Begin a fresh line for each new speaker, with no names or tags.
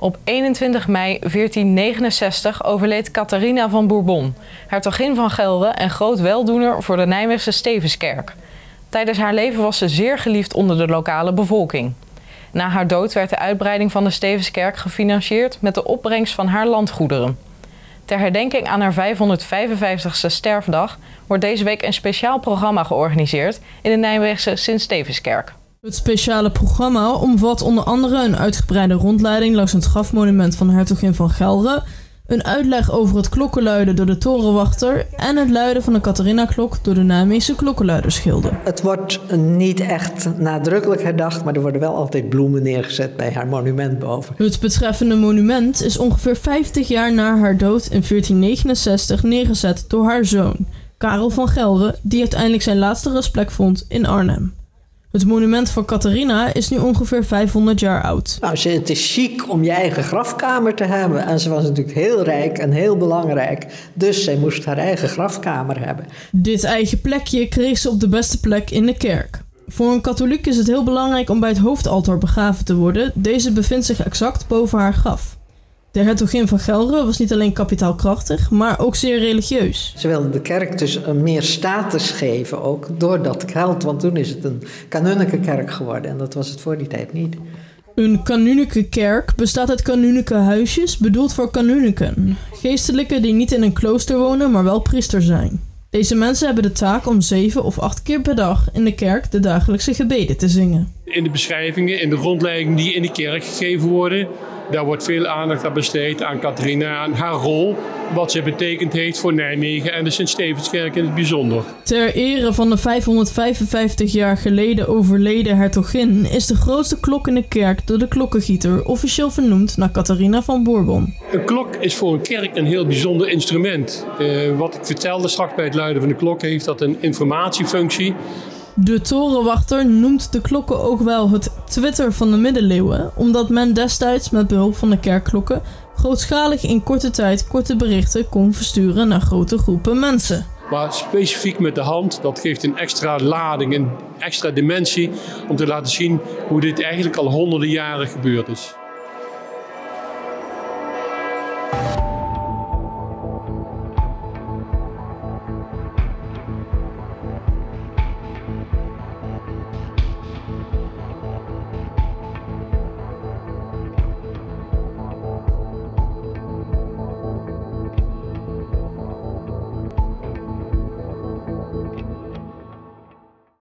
Op 21 mei 1469 overleed Catharina van Bourbon, hertogin van Gelre en groot weldoener voor de Nijmeegse Stevenskerk. Tijdens haar leven was ze zeer geliefd onder de lokale bevolking. Na haar dood werd de uitbreiding van de Stevenskerk gefinancierd met de opbrengst van haar landgoederen. Ter herdenking aan haar 555ste sterfdag wordt deze week een speciaal programma georganiseerd in de Nijmeegse Sint-Stevenskerk.
Het speciale programma omvat onder andere een uitgebreide rondleiding langs het grafmonument van hertogin van Gelre, een uitleg over het klokkenluiden door de torenwachter en het luiden van de Catharina-klok door de Nijmeegse klokkenluidersgilden.
Het wordt niet echt nadrukkelijk herdacht, maar er worden wel altijd bloemen neergezet bij haar monument boven.
Het betreffende monument is ongeveer 50 jaar na haar dood in 1469 neergezet door haar zoon, Karel van Gelre, die uiteindelijk zijn laatste rustplek vond in Arnhem. Het monument van Catharina is nu ongeveer 500 jaar oud.
Nou, het is chic om je eigen grafkamer te hebben. En ze was natuurlijk heel rijk en heel belangrijk. Dus zij moest haar eigen grafkamer hebben.
Dit eigen plekje kreeg ze op de beste plek in de kerk. Voor een katholiek is het heel belangrijk om bij het hoofdaltaar begraven te worden. Deze bevindt zich exact boven haar graf. De hertogin van Gelre was niet alleen kapitaalkrachtig, maar ook zeer religieus.
Ze wilde de kerk dus een meer status geven, ook door dat geld. Want toen is het een kanunlijke kerk geworden en dat was het voor die tijd niet.
Een kanunlijke kerk bestaat uit kanunlijke huisjes, bedoeld voor kanunniken. Geestelijken die niet in een klooster wonen, maar wel priester zijn. Deze mensen hebben de taak om zeven of acht keer per dag in de kerk de dagelijkse gebeden te zingen.
In de beschrijvingen, in de rondleidingen die in de kerk gegeven worden, daar wordt veel aandacht aan besteed aan Catharina, aan haar rol, wat ze betekend heeft voor Nijmegen en de Sint-Stevenskerk in het bijzonder.
Ter ere van de 555 jaar geleden overleden hertogin is de grootste klok in de kerk door de klokkengieter officieel vernoemd naar Catharina van Bourbon.
Een klok is voor een kerk een heel bijzonder instrument. Uh, wat ik vertelde straks bij het luiden van de klok heeft dat een informatiefunctie.
De torenwachter noemt de klokken ook wel het Twitter van de middeleeuwen, omdat men destijds met behulp van de kerkklokken grootschalig in korte tijd korte berichten kon versturen naar grote groepen mensen.
Maar specifiek met de hand, dat geeft een extra lading, een extra dimensie om te laten zien hoe dit eigenlijk al honderden jaren gebeurd is.